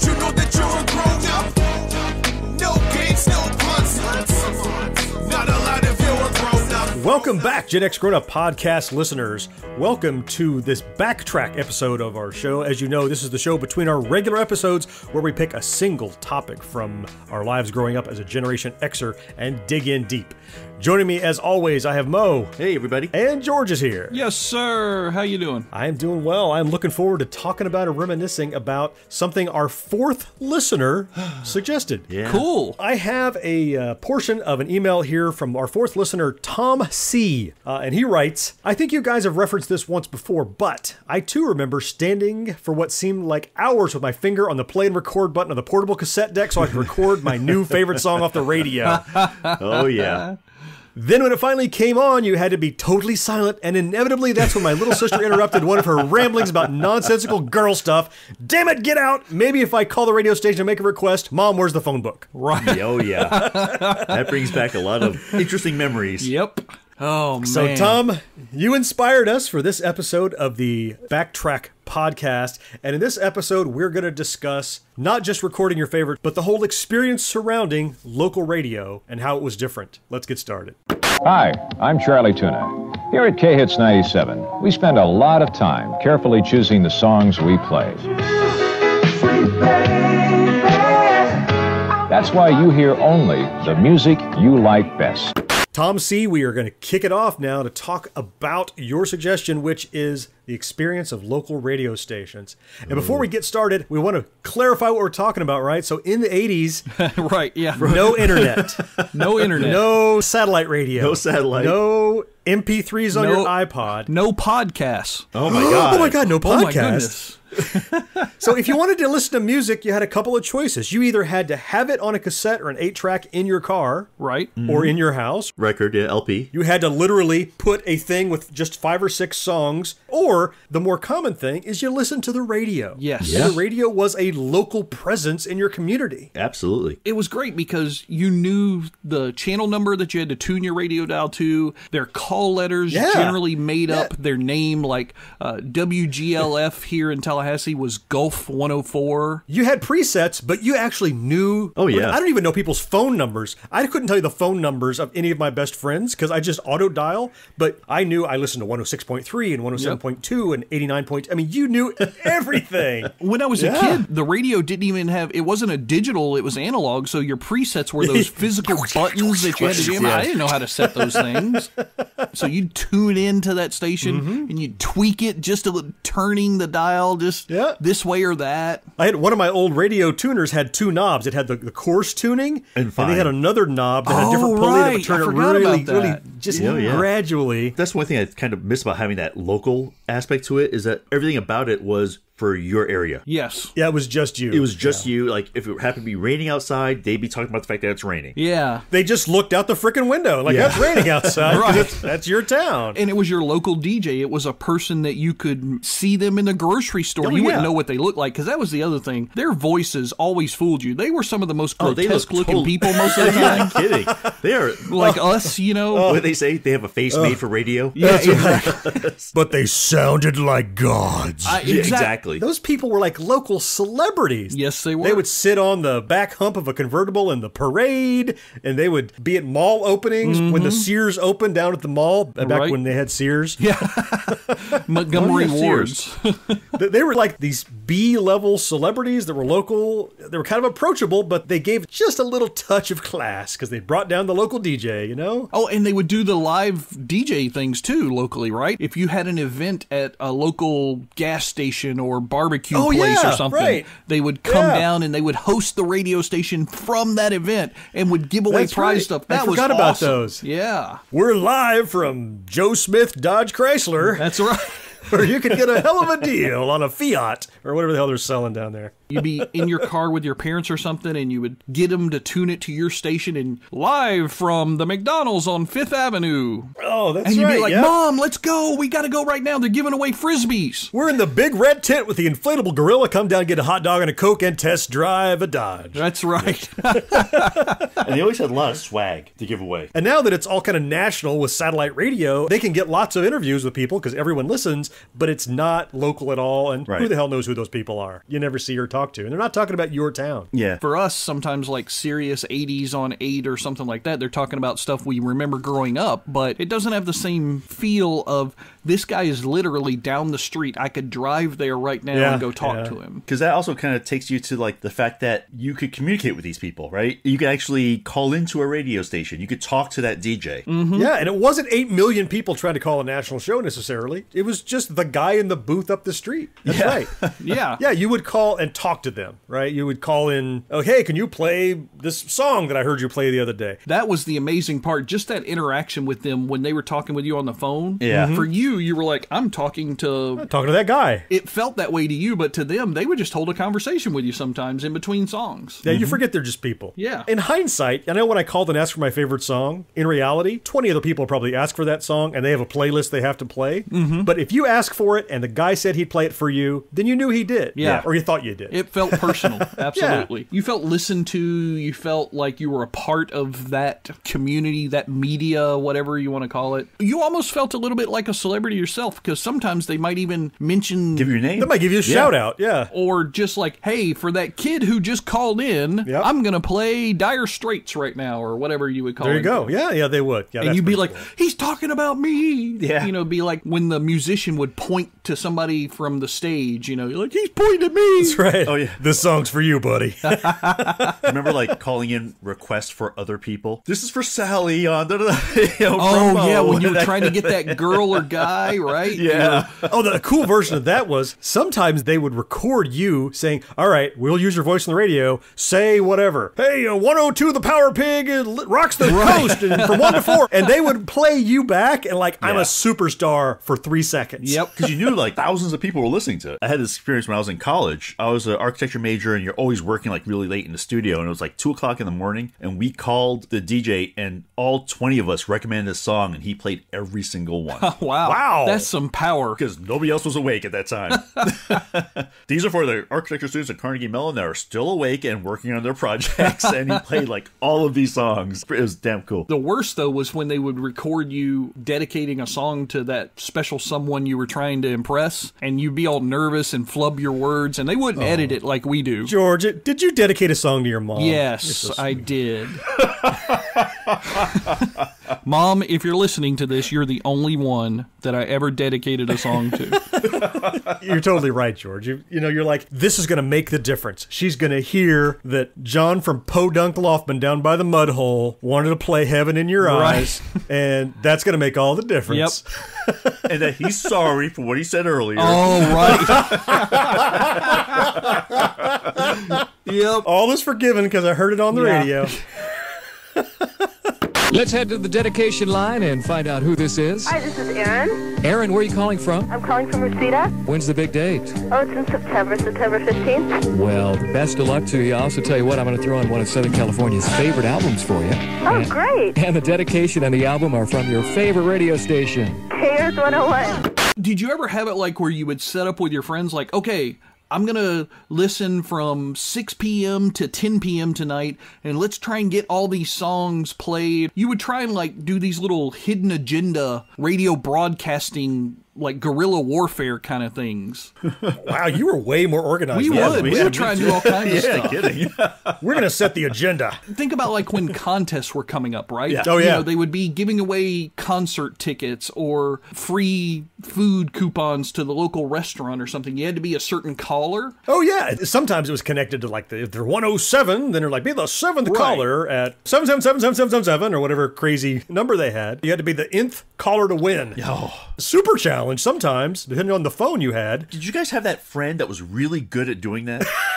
Don't you know that you're a grown up? No games, no. Not you're grown up. Welcome back, Gen X Grown Up Podcast listeners. Welcome to this backtrack episode of our show. As you know, this is the show between our regular episodes where we pick a single topic from our lives growing up as a Generation Xer and dig in deep. Joining me, as always, I have Mo. Hey, everybody. And George is here. Yes, sir. How you doing? I am doing well. I'm looking forward to talking about and reminiscing about something our fourth listener suggested. Yeah. Cool. I have a uh, portion of an email here from our fourth listener, Tom C. Uh, and he writes I think you guys have referenced this once before, but I too remember standing for what seemed like hours with my finger on the play and record button of the portable cassette deck so I could record my new favorite song off the radio. Oh, yeah. Then, when it finally came on, you had to be totally silent, and inevitably, that's when my little sister interrupted one of her ramblings about nonsensical girl stuff. Damn it, get out! Maybe if I call the radio station and make a request, Mom, where's the phone book? Right. oh, yeah. That brings back a lot of interesting memories. Yep. Oh So, man. Tom, you inspired us for this episode of the Backtrack podcast. And in this episode, we're going to discuss not just recording your favorite, but the whole experience surrounding local radio and how it was different. Let's get started. Hi, I'm Charlie Tuna. Here at K Hits 97, we spend a lot of time carefully choosing the songs we play. That's why you hear only the music you like best. Tom C., we are going to kick it off now to talk about your suggestion, which is the experience of local radio stations. And before we get started, we want to clarify what we're talking about, right? So, in the 80s, right. Yeah. no internet, No internet. no satellite radio, No satellite. no MP3s on No- your iPod. No podcasts. Oh, my God. Oh my God, no Oh my podcast. goodness. So if you wanted to listen to music, you had a couple of choices. You either had to have it on a cassette or an eight track in your car Right. or in your house. Record, yeah, LP. You had to literally put a thing with just five or six songs, or the more common thing is you listen to the radio. Yes. And the radio was a local presence in your community. Absolutely. It was great because you knew the channel number that you had to tune your radio dial to. Their call letters Yeah. generally made Yeah. up their name, like uh, WGLF here in Tallahassee was Gulf 104. You had presets, but you actually knew. Oh, yeah. I don't even know people's phone numbers. I couldn't tell you the phone numbers of any of my best friends because I just auto dial. But I knew I listened to 106.3 and 107.2 and 89. Point, I mean, you knew everything. When I was Yeah. a kid, the radio didn't even have it wasn't a digital, it was analog, so your presets were those physical buttons that you had to jam. I didn't know how to set those things. So you'd tune into that station mm-hmm. and you'd tweak it just a little, turning the dial just Yeah. this way or that. I had one of my old radio tuners had two knobs. It had the, the coarse tuning, And they had another knob that had a Oh, different pulley that right. would turn it really, really just Yeah, yeah. gradually. That's one thing I kind of miss about having that local aspect to it is that everything about it was for your area. Yes. Yeah, it was just you. It was just you. Like, if it happened to be raining outside, they'd be talking about the fact that it's raining. Yeah. They just looked out the freaking window like Yeah. that's raining outside. Right. that's your town. And it was your local DJ. It was a person that you could see them in the grocery store. Oh, you wouldn't know what they looked like because that was the other thing. Their voices always fooled you. They were some of the most Oh, they look grotesque looking total- people most of the time. I'm kidding. They are. like oh. us, you know. what they say? They have a face made for radio. yeah, exactly. but they sounded like gods. I- Yeah, exact- exactly. Those people were like local celebrities. Yes, they were. They would sit on the back hump of a convertible in the parade, and they would be at mall openings when the Sears opened down at the mall back Mm-hmm. Right. when they had Sears. Yeah. Montgomery Wards. They- They were like these B level celebrities that were local. They were kind of approachable, but they gave just a little touch of class because they brought down the local DJ, you know? Oh, and they would do the live DJ things too locally, right? If you had an event at a local gas station or barbecue Oh, place yeah, or something, right. they would come Yeah. down and they would host the radio station from that event and would give away That's prize right. stuff. I That was forgot about those. Yeah, We're live from Joe Smith Dodge Chrysler, that's right. where you could get a hell of a deal on a Fiat or whatever the hell they're selling down there. You'd be in your car with your parents or something, and you would get them to tune it to your station and live from the McDonald's on Fifth Avenue. Oh, that's right. And you'd right. be like. Mom, let's go. We got to go right now. They're giving away Frisbees. We're in the big red tent with the inflatable gorilla. Come down, get a hot dog and a Coke, and test drive a Dodge. That's right. And they always had a lot of swag to give away. And now that it's all kind of national with satellite radio, they can get lots of interviews with people because everyone listens. Friends, but it's not local at all. And who the hell knows who those people are? You never see or talk to. And they're not talking about your town. Yeah. For us, sometimes like Sirius 80s on 8 or something like that, they're talking about stuff we remember growing up, but it doesn't have the same feel of this guy is literally down the street. I could drive there right now Yeah, and go talk yeah. to him. Because that also kind of takes you to like the fact that you could communicate with these people, right? You could actually call into a radio station. You could talk to that DJ. Mm-hmm. Yeah, and it wasn't 8 million people trying to call a national show necessarily. It was just the guy in the booth up the street. That's right. Yeah. Yeah, you would call and talk to them, right? You would call in, oh, hey, can you play this song that I heard you play the other day? That was the amazing part. Just that interaction with them when they were talking with you on the phone. Yeah. Mhm. For you, you were like, I'm talking to. Talking to that guy. It felt that way to you, but to them, they would just hold a conversation with you sometimes in between songs. Yeah, you forget they're just people. Yeah. In hindsight, I know when I called and asked for my favorite song, in reality, 20 other people probably ask for that song and they have a playlist they have to play. Mm-hmm. But if you ask for it and the guy said he'd play it for you, then you knew he did. Yeah. Or you thought you did. It felt personal, absolutely. You felt listened to. You felt like you were a part of that community, that media, whatever you want to call it. You almost felt a little bit like a celebrity yourself because sometimes they might even mention Give your name. that might give you a Yeah. shout out. Yeah. or just like, hey, for that kid who just called in, Yep. I'm gonna play Dire Straits right now, or whatever you would call it. There it. you go. Yeah, yeah, they would. Yeah, And you'd be pretty like, cool. he's talking about me. Yeah. You know, be like when the musician would point to somebody from the stage, you know, you're like, he's pointing at me. That's right. Oh, yeah. This song's for you, buddy. Remember, like calling in requests for other people. This is for Sally on. Da, da, da, you know, Oh, promo. yeah, when you were trying to get that girl or guy, right? Yeah. oh, the cool version of that was sometimes they would record you saying, "All right, we'll use your voice on the radio. Say whatever. Hey, uh, 102, the Power Pig uh, rocks the coast, and from one to four, and they would play you back, and like I'm a superstar for three seconds. Yep. Because you knew like thousands of people were listening to it. I had this experience when I was in college. I was an architecture major, and you're always working like really late in the studio. And it was like two o'clock in the morning, and we called the DJ, and all twenty of us recommended a song, and he played every single one. Wow. Wow. That's some power. Because nobody else was awake at that time. These are for the architecture students at Carnegie Mellon that are still awake and working on their projects. and he played like all of these songs. It was damn cool. The worst though was when they would record you dedicating a song to that special someone you were trying to impress, and you'd be all nervous and flub your words, and they wouldn't oh. edit it like we do. George, did you dedicate a song to your mom? Yes, I did. Mom, if you're listening to this, you're the only one that I ever dedicated a song to. You're totally right, George. You, you know, you're like, this is going to make the difference. She's going to hear that John from Podunk Loftman down by the mud hole wanted to play Heaven in Your Right. Eyes, and that's going to make all the difference. And that he's sorry for what he said earlier. Oh, right. yep. All is forgiven because I heard it on the Yeah. radio. Let's head to the dedication line and find out who this is. Hi, this is Erin. Aaron, where are you calling from? I'm calling from Reseda. When's the big date? Oh, it's in September, September 15th. Well, best of luck to you. I'll also tell you what, I'm going to throw in one of Southern California's favorite albums for you. Oh, great. And the dedication and the album are from your favorite radio station. KRS 101. Did you ever have it like where you would set up with your friends, like, okay, I'm gonna listen from 6 p.m. to 10 p.m. tonight, and let's try and get all these songs played. You would try and like do these little hidden agenda radio broadcasting, like guerrilla warfare kind of things. Wow, you were way more organized. We would. me. We would try and do all kinds of yeah, stuff. kidding. We're going to set the agenda. Think about like when contests were coming up, right? Yeah. Oh, You yeah. know, they would be giving away concert tickets or free food coupons to the local restaurant or something. You had to be a certain caller. Oh yeah, sometimes it was connected to like the, if they're 107, then they're like be the seventh Right. caller at seven seven seven seven seven seven or whatever crazy number they had. You had to be the nth caller to win. Super challenge sometimes, depending on the phone you had. Did you guys have that friend that was really good at doing that?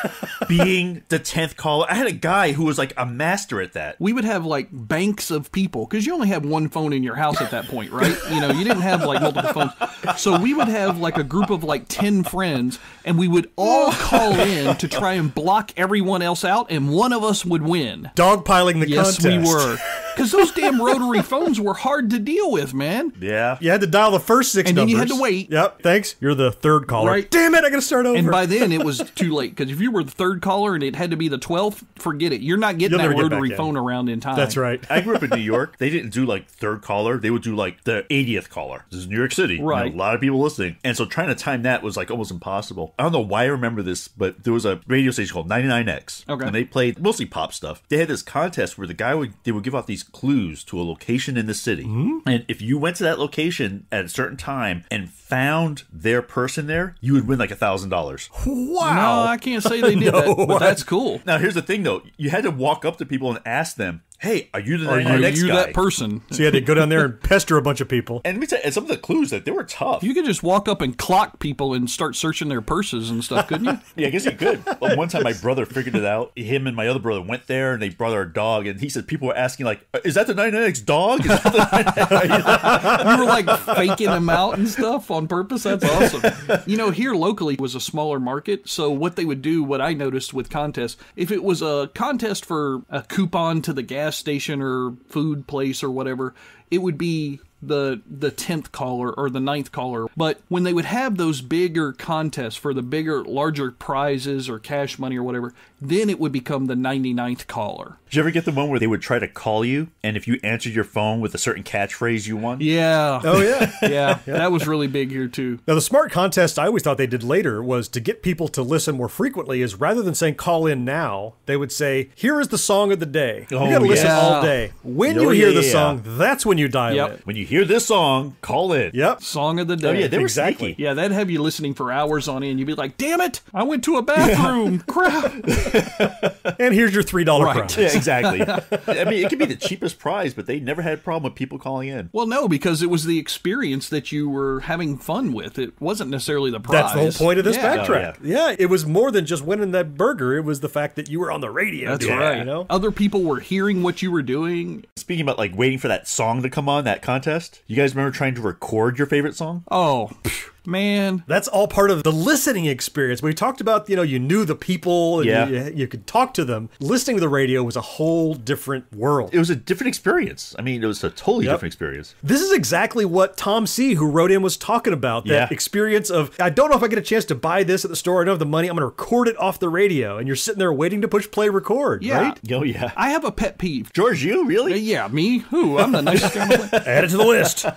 Being the 10th caller. I had a guy who was like a master at that. We would have like banks of people because you only had one phone in your house at that point, right? You know, you didn't have like multiple phones. So we would have like a group of like 10 friends and we would all call in to try and block everyone else out and one of us would win. Dogpiling the Yes, contest. we were. Because those damn rotary phones were hard to deal with, man. Yeah. You had to dial the first six And then you had to wait. Yep. Thanks. You're the third caller. Right. Damn it! I gotta start over. And by then it was too late because if you were the third caller and it had to be the twelfth, forget it. You're not getting You'll that never get back rotary in. phone around in time. That's right. I grew up in New York. They didn't do like third caller. They would do like the 80th caller. This is New York City. You know, Right. a lot of people listening. And so trying to time that was like almost impossible. I don't know why I remember this, but there was a radio station called 99X. Okay. And they played mostly pop stuff. They had this contest where the guy would, they would give out these clues to a location in the city. Mm-hmm. And if you went to that location at a certain time and found their person there, you would win like a thousand dollars. Wow. No, I can't say they did that, but that's cool. Now here's the thing though. You had to walk up to people and ask them, Hey, are you the Are 99X you guy? that person? So you had to go down there and pester a bunch of people. And let me tell you, some of the clues that they were tough. You could just walk up and clock people and start searching their purses and stuff, couldn't you? yeah, I guess you could. But one time, my brother figured it out. Him and my other brother went there, and they brought our dog. And he said people were asking, like, uh, "Is that the 99X dog?" Is that the you were like faking them out and stuff on purpose. That's awesome. You know, here locally was a smaller market, so what they would do, what I noticed with contests, if it was a contest for a coupon to the gas station or food place or whatever, it would be the the tenth caller or the ninth caller. But when they would have those bigger contests for the bigger, larger prizes or cash money or whatever, then it would become the 99th caller. Did you ever get the one where they would try to call you, and if you answered your phone with a certain catchphrase, you won? Yeah. Oh yeah. Yeah, that was really big here too. Now, the smart contest I always thought they did later was to get people to listen more frequently. Is rather than saying "call in now," they would say, "Here is the song of the day. Oh, you got to listen yeah. all day. When Oh, you hear yeah, the song, that's when you dial Yep. it." When you hear this song, call in. Yep. Song of the day. Oh yeah, they were Exactly. sneaky. Yeah, that'd have you listening for hours on end. You'd be like, "Damn it, I went to a bathroom." Crap. And here's your three dollar Right. prize. Yeah, exactly. I mean, it could be the cheapest prize, but they never had a problem with people calling in. Well, no, because it was the experience that you were having fun with. It wasn't necessarily the prize. That's the whole point of this Yeah. backtrack. Oh, yeah. it was more than just winning that burger. It was the fact that you were on the radio. That's doing right. You know, Other people were hearing what you were doing. Speaking about like waiting for that song to come on, that contest, you guys remember trying to record your favorite song? Oh, man. that's all part of the listening experience. We talked about, you know, you knew the people, and Yeah. you, you could talk to them. Listening to the radio was a whole different world. It was a different experience. I mean, it was a totally Yep. different experience. This is exactly what Tom C, who wrote in, was talking about. That Yeah. experience of, I don't know if I get a chance to buy this at the store. I don't have the money. I'm going to record it off the radio. And you're sitting there waiting to push play record, Yeah. right? Oh yeah, I have a pet peeve. George, you Uh, really? Yeah, me? Who? I'm the nicest guy on the planet. Add it to the list.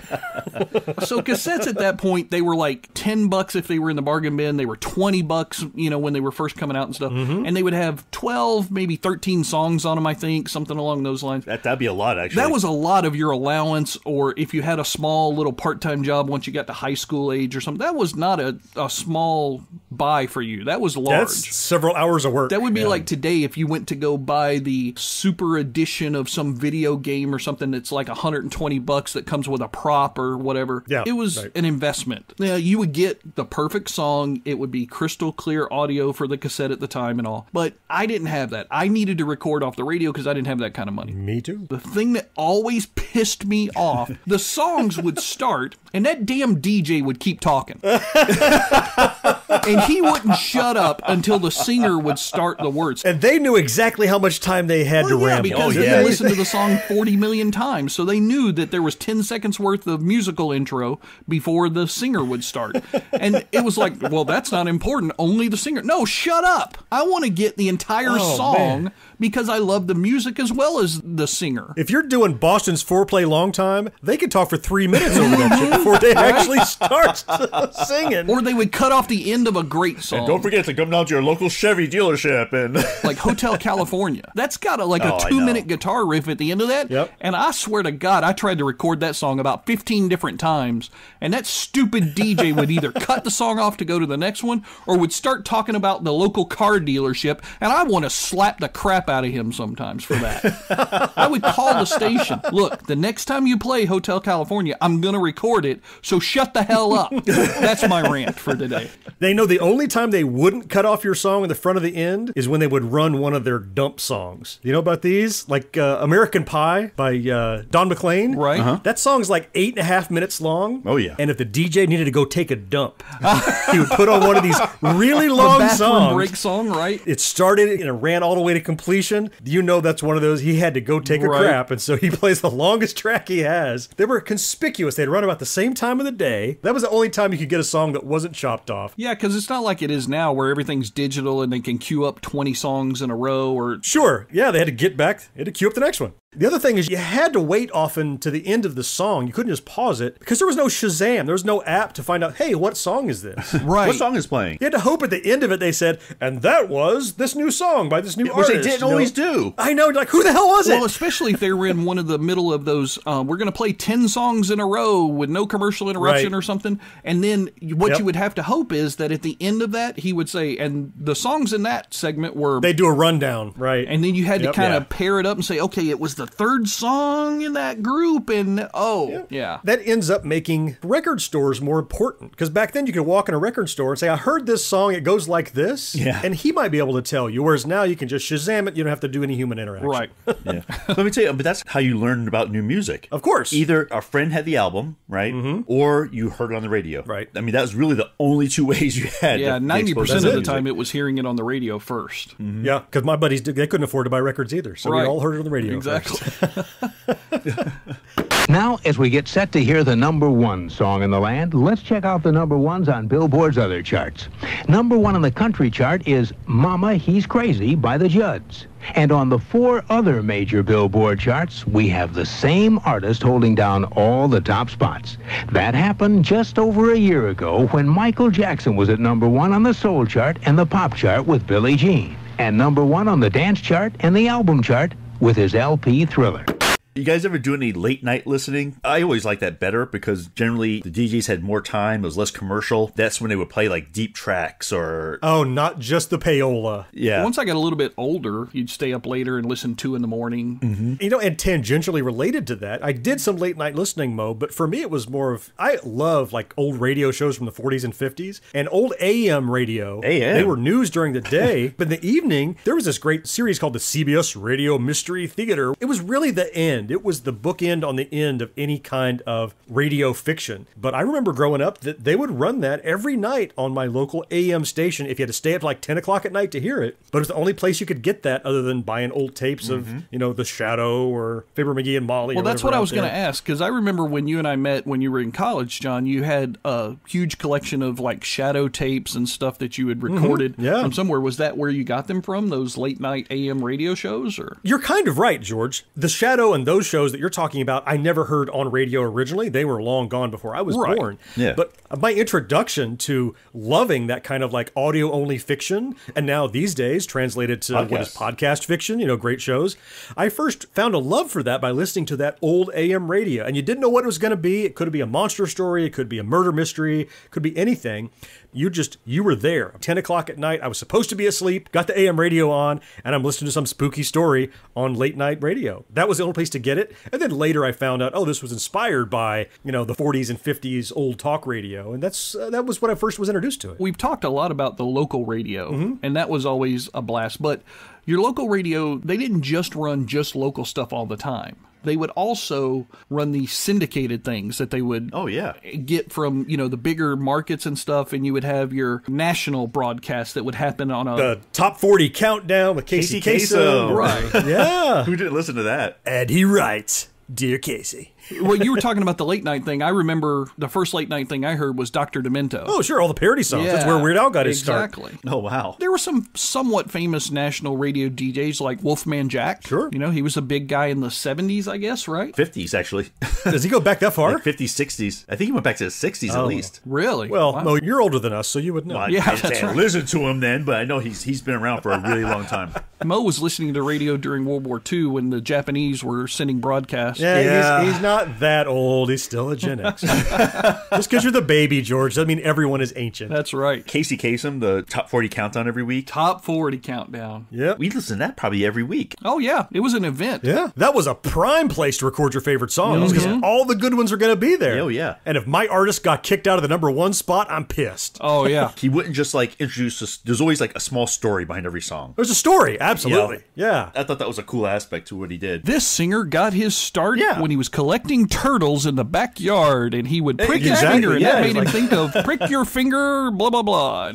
So cassettes at that point, they were like 10 bucks if they were in the bargain bin. They were 20 bucks, you know, when they were first coming out and stuff. Mm-hmm. And they would have 12, maybe 13 songs on them, I think, something along those lines. That that'd be a lot actually. That was a lot of your allowance, or if you had a small little part time job once you got to high school age or something, that was not a, a small buy for you. That was large. That's several hours of work. That would be Yeah. like today if you went to go buy the super edition of some video game or something that's like 120 bucks that comes with a prop or whatever. Yeah, It was right. an investment. Yeah, you would get the perfect song. It would be crystal clear audio for the cassette at the time and all. But I didn't have that. I needed to record off the radio because I didn't have that kind of money. Me too. The thing that always pissed me off, the songs would start and that damn DJ would keep talking. and he wouldn't shut up until the singer would start the words. And they knew exactly how much time they had to Well, yeah, ramble. because Oh, they listened to the song 40 million times, so they knew that there was 10 seconds worth of musical intro before the singer would start. And it was like, well, that's not important, only the singer. No, shut up. I want to get the entire Oh, song man. Because I love the music as well as the singer. If you're doing Boston's foreplay long time, they could talk for three minutes over that shit before they actually start singing. Or they would cut off the end of a great song. And don't forget to come down to your local Chevy dealership and like Hotel California. That's got a, like Oh, a I two minute guitar riff at the end of that. Yep. And I swear to God, I tried to record that song about 15 different times. And that stupid DJ would either cut the song off to go to the next one or would start talking about the local car dealership. And I want to slap the crap out of him sometimes for that. I would call the station. Look, the next time you play Hotel California, I'm going to record it. So shut the hell up. That's my rant for today. They know the only time they wouldn't cut off your song in the front of the end is when they would run one of their dump songs. You know about these? Like uh, American Pie by uh, Don McLean? Right. Uh-huh. That song's like eight and a half minutes long. Oh, yeah. And if the DJ needed to go take a dump. he would put on one of these really long bathroom songs. break song, right? It started and it ran all the way to completion. You know that's one of those he had to go take a crap, and so he plays the longest track he has. They were conspicuous. They'd run about the same time of the day. That was the only time you could get a song that wasn't chopped off. Yeah, because it's not like it is now where everything's digital and they can queue up 20 songs in a row or. Sure, yeah, they had to get back, they had to queue up the next one. The other thing is you had to wait often to the end of the song. You couldn't just pause it because there was no Shazam. There was no app to find out, hey, what song is this? Right. What song is playing? You had to hope at the end of it they said, and that was this new song by this new artist. Which they didn't you know? always do. I know, like who the hell was Well, it? Well, especially if they were in one of the middle of those, uh, we're going to play 10 songs in a row with no commercial interruption Right. or something. And then what Yep. you would have to hope is that at the end of that, he would say, and the songs in that segment were. They do a rundown, right? and then you had Yep. to kind Yeah. of pair it up and say, okay, it was the third song in that group. And oh, yeah. that ends up making record stores more important because back then you could walk in a record store and say, "I heard this song. It goes like this," Yeah. and he might be able to tell you. Whereas now you can just Shazam it. You don't have to do any human interaction. Right. Yeah. Let me tell you, but that's how you learned about new music. Of course. Either a friend had the album, right? Mm-hmm. Or you heard it on the radio. Right. I mean, that was really the only two ways you had. Yeah, to 90% of the music. time it was hearing it on the radio 1st mm-hmm. Yeah, because my buddies they couldn't afford to buy records either, so we all heard it on the radio. Exactly. Now, as we get set to hear the number one song in the land, let's check out the number ones on Billboard's other charts. Number one on the country chart is Mama, He's Crazy by the Judds. And on the four other major Billboard charts, we have the same artist holding down all the top spots. That happened just over a year ago when Michael Jackson was at number one on the soul chart and the pop chart with Billie Jean. And number one on the dance chart and the album chart with his LP Thriller. You guys ever do any late night listening? I always like that better because generally the DJs had more time, it was less commercial. That's when they would play like deep tracks or Oh, not just the payola. yeah. Once I got a little bit older, you'd stay up later and listen two in the morning. Mm-hmm. You know, and tangentially related to that, I did some late night listening, Mo, but for me it was more of I love like old radio shows from the 40s and 50s and old AM radio. AM. They were news during the day, but in the evening there was this great series called the CBS Radio Mystery Theater. It was really the end. It was the bookend on the end of any kind of radio fiction. But I remember growing up that they would run that every night on my local AM station if you had to stay up like 10 o'clock at night to hear it. But it was the only place you could get that other than buying old tapes of, you know, The Shadow or Fibber McGee and Molly. Well, that's what I was going to ask because I remember when you and I met when you were in college, John. You had a huge collection of like shadow tapes and stuff that you had recorded Mm-hmm. Yeah. from somewhere. Was that where you got them from? Those late night AM radio shows, or You're kind of right, George. The Shadow and those shows that you're talking about, I never heard on radio originally. They were long gone before I was Right. born. Yeah. But my introduction to loving that kind of like audio only fiction, and now these days translated to what is podcast fiction, you know, great shows. I first found a love for that by listening to that old AM radio. And you didn't know what it was going to be. It could be a monster story, it could be a murder mystery, it could be anything. You just, you were there. 10 o'clock at night, I was supposed to be asleep, got the AM radio on, and I'm listening to some spooky story on late night radio. That was the only place to get it. And then later I found out, oh, this was inspired by, you know, the 40s and 50s old talk radio. And that's, uh, that was when I first was introduced to it. we've talked a lot about the local radio, Mm-hmm. and that was always a blast. But your local radio, they didn't just run just local stuff all the time. They would also run these syndicated things that they would Oh, yeah. get from you know the bigger markets and stuff, and you would have your national broadcast that would happen on a The top 40 countdown with Casey, Casey Kasem. Kasem. right. Yeah. Who didn't listen to that? and he writes, Dear Casey. Well, you were talking about the late night thing. I remember the first late night thing I heard was Dr. Demento. Oh, sure, all the parody songs. That's where Weird Al got his start. Exactly. Oh wow. There were some somewhat famous national radio DJs like Wolfman Jack. Sure. You know, he was a big guy in the 70s, I guess, right? 50s actually. Does he go back that far? like 50s, 60s. I think he went back to the 60s at oh, least. Really? Well, Wow. Mo, you're older than us, so you would know. Well, I Yeah, can't that's right. listened to him then, but I know he's he's been around for a really long time. Mo was listening to radio during World War II when the Japanese were sending broadcasts. Yeah, Yeah. He's, he's not that old. He's still a Gen X. Just because you're the baby, George, doesn't mean everyone is ancient. That's right. Casey Kasem, the top 40 countdown every week. Top 40 countdown. Yep. We listen to that probably every week. Oh, yeah. It was an event. Yeah, that was a prime place to record your favorite songs oh, because all the good ones are going to be there. Oh, yeah. And if my artist got kicked out of the number one spot, I'm pissed. Oh, yeah. He wouldn't just like introduce us. There's always like a small story behind every song. There's a story, Absolutely. Yeah. I thought that was a cool aspect to what he did. This singer got his start Yeah. when he was collecting turtles in the backyard, and he would prick his Exactly, finger, and yeah, that made him like- think of prick your finger, blah blah blah.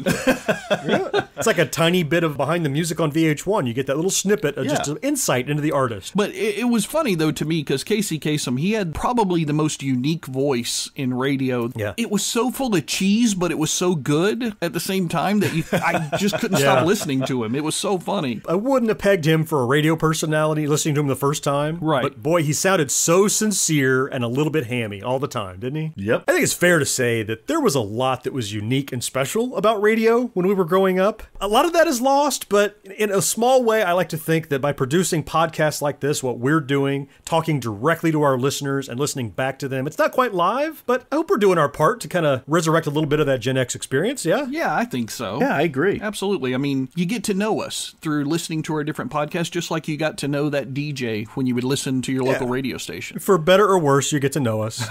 It's like a tiny bit of behind the music on VH1. You get that little snippet of just Yeah. an insight into the artist. But it, it was funny though to me because Casey Kasem, he had probably the most unique voice in radio. Yeah. It was so full of cheese, but it was so good at the same time that you, I just couldn't stop listening to him. It was so funny. I wouldn't have pegged him for a radio personality listening to him the first time. Right. But boy, he sounded so sincere and a little bit hammy all the time, didn't he? Yep. I think it's fair to say that there was a lot that was unique and special about radio when we were growing up. A lot of that is lost, but in a small way, I like to think that by producing podcasts like this, what we're doing, talking directly to our listeners and listening back to them, it's not quite live, but I hope we're doing our part to kind of resurrect a little bit of that Gen X experience. Yeah. Yeah, I think so. Yeah, I agree. Absolutely. I mean, you get to know us through listening to our different podcasts, just like you got to know that DJ when you would listen to your local radio station. For better or worse, you get to know us.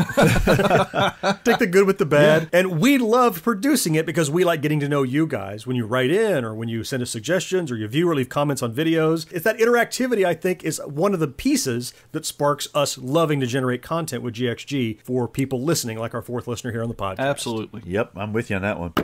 Take the good with the bad. And we love producing it because we like getting to know you guys when you write in or when you send us suggestions or you view or leave comments on videos. It's that interactivity, I think, is one of the pieces that sparks us loving to generate content with GXG for people listening, like our fourth listener here on the podcast. Absolutely. Yep, I'm with you on that one.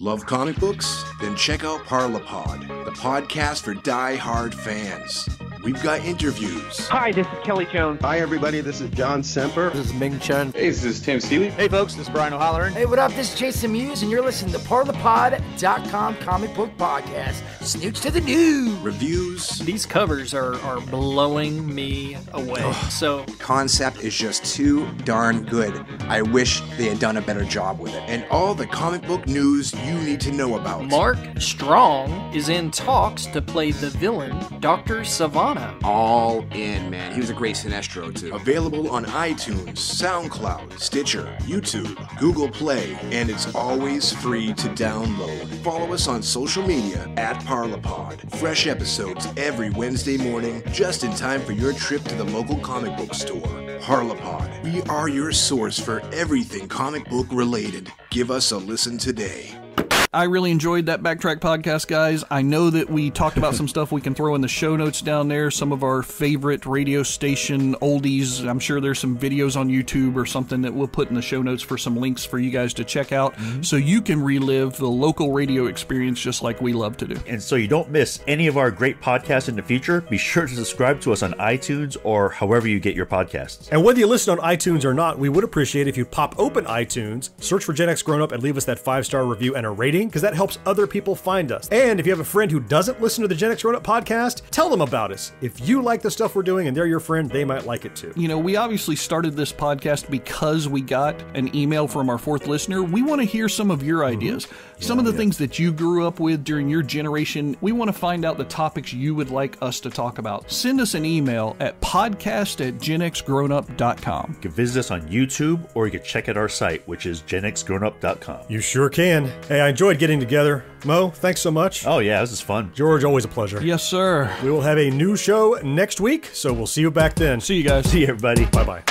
Love comic books? Then check out Parlapod, the podcast for die-hard fans. We've got interviews, Hi, this is Kelly Jones. Hi, everybody. This is John Semper. This is Ming Chen. Hey, this is Tim Steely. Hey, folks, this is Brian O'Halloran. Hey, what up? This is Jason Mewes, and you're listening to Parlapod.com comic book podcast. Snooch to the news. reviews. These covers are, are blowing me away. So, concept is just too darn good. I wish they had done a better job with it. and all the comic book news you need to know about. Mark Strong is in talks to play the villain, Dr. Sivana. All in, man. He was a great Sinestro, too. Available on iTunes, SoundCloud, Stitcher, YouTube, Google Play, and it's always free to download. Follow us on social media at Parlapod. Fresh episodes every Wednesday morning, just in time for your trip to the local comic book store. Parlapod. We are your source for everything comic book related. Give us a listen today. I really enjoyed that Backtrack podcast, guys. I know that we talked about some stuff we can throw in the show notes down there, some of our favorite radio station oldies. I'm sure there's some videos on YouTube or something that we'll put in the show notes for some links for you guys to check out mm-hmm. so you can relive the local radio experience just like we love to do. And so you don't miss any of our great podcasts in the future, be sure to subscribe to us on iTunes or however you get your podcasts. And whether you listen on iTunes or not, we would appreciate if you pop open iTunes, search for Gen X Grown Up, and leave us that five star review and a rating, because that helps other people find us. And if you have a friend who doesn't listen to the Gen X Grown Up podcast, tell them about us. If you like the stuff we're doing and they're your friend, they might like it too. You know, we obviously started this podcast because we got an email from our fourth listener. We want to hear some of your mm-hmm. ideas, some of the things that you grew up with during your generation. We want to find out the topics you would like us to talk about. Send us an email at podcast at genxgrownup.com. You can visit us on YouTube or you can check out our site, which is genxgrownup.com. You sure can. Hey, I enjoyed getting together. Mo, thanks so much. Oh, yeah, this is fun. George, always a pleasure. Yes, sir. We will have a new show next week, so we'll see you back then. See you guys. See you, everybody. Bye bye.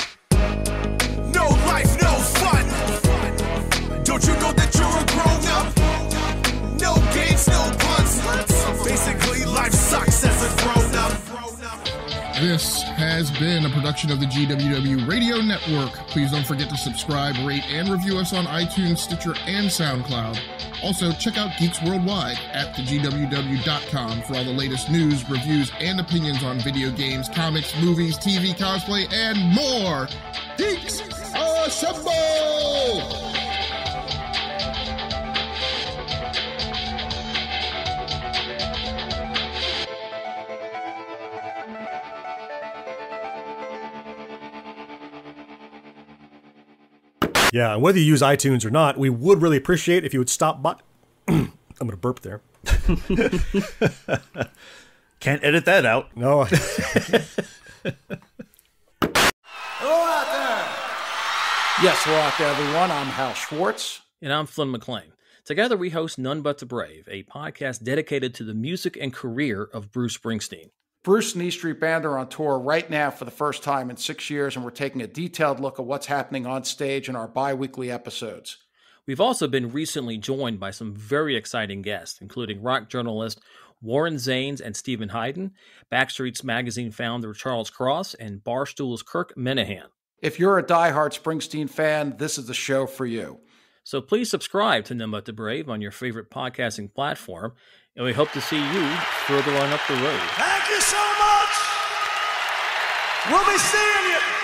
Has been a production of the GWW Radio Network. Please don't forget to subscribe, rate, and review us on iTunes, Stitcher, and SoundCloud. Also, check out Geeks Worldwide at thegww.com for all the latest news, reviews, and opinions on video games, comics, movies, TV, cosplay, and more. Geeks Assemble! Yeah, and whether you use iTunes or not, we would really appreciate if you would stop by. I'm going to burp there. Can't edit that out. No. Hello out there. Yes, hello out there, everyone. I'm Hal Schwartz. And I'm Flynn McLean. Together, we host None But the Brave, a podcast dedicated to the music and career of Bruce Springsteen. Bruce and E Street Band are on tour right now for the first time in six years, and we're taking a detailed look at what's happening on stage in our bi weekly episodes. We've also been recently joined by some very exciting guests, including rock journalist Warren Zanes and Stephen Hayden, Backstreet's Magazine founder Charles Cross, and Barstool's Kirk Minihane. If you're a diehard Springsteen fan, this is the show for you. So please subscribe to But the Brave on your favorite podcasting platform, and we hope to see you further on up the road. Thank you so much. We'll be seeing you.